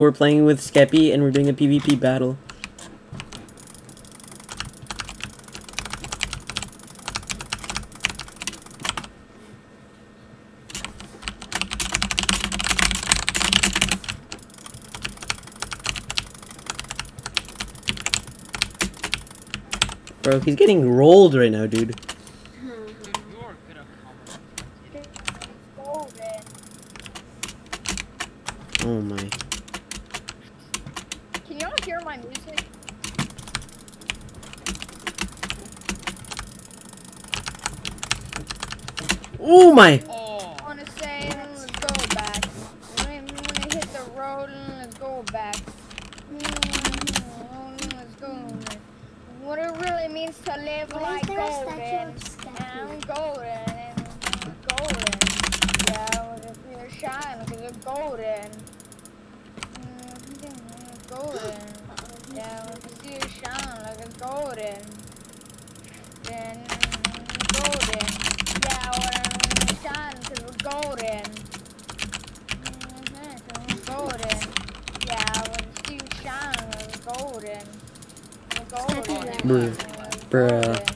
We're playing with Skeppy and we're doing a PvP battle. Bro, he's getting rolled right now, dude. You're gonna come. Golden. Oh my. Can y'all hear my music? Oh my! Oh, I wanna say, let's go back. When I, when I hit the road, let's go back. Let's go. What it really means to live Why like is there a statue golden. And golden. And golden. Yeah, with a clear shine, because I'm golden. Mm, Golden. Yeah, with a clear shine, like a golden. Then golden. Yeah, when I'm shine, because we're golden. Mhm, 'cause we're golden. Yeah, when the steel shine, we're golden. We're golden. Bruh. Bruh.